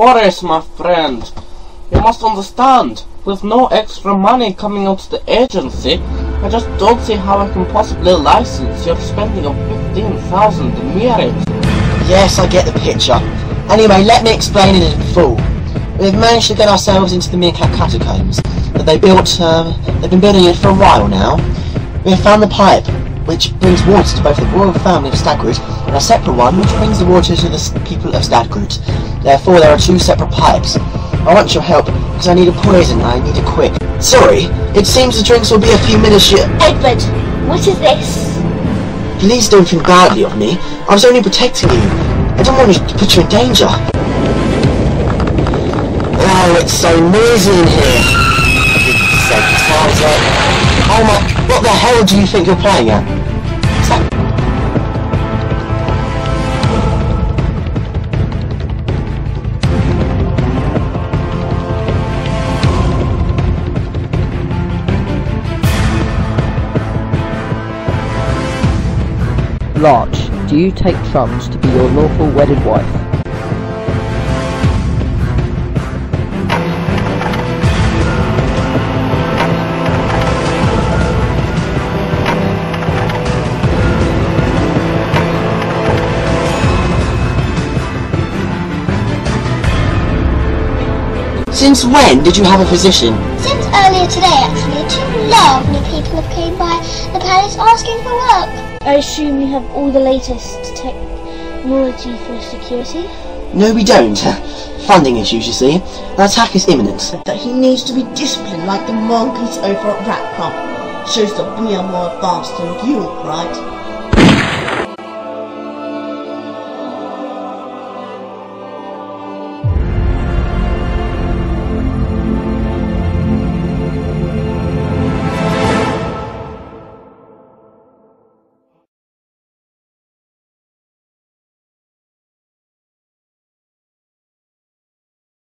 Boris, my friend, you must understand, with no extra money coming out of the agency, I just don't see how I can possibly license your spending of 15,000 merit. Yes, I get the picture. Anyway, let me explain it in full. We've managed to get ourselves into the Meerkat catacombs that they built, uh, they've been building it for a while now. We have found the pipe, which brings water to both the royal family of Stagroot, and a separate one which brings the water to the people of Stagroot. Therefore, there are two separate pipes. I want your help, because I need a poison and I need it quick. Sorry, it seems the drinks will be a few minutes yet. Edvard, what is this? Please don't think badly of me. I was only protecting you. I don't want to put you in danger. Oh, it's so noisy in here. Oh my, what the hell do you think you're playing at? Larch, do you take Trumps to be your lawful wedded wife? Since when did you have a physician? Since earlier today, actually, two lovely people have came by the palace asking for work. I assume you have all the latest technology for security? No, we don't. Uh, funding issues, you see. An attack is imminent. that he needs to be disciplined like the monkeys over at Rat Club. Shows that we are more advanced than you, right?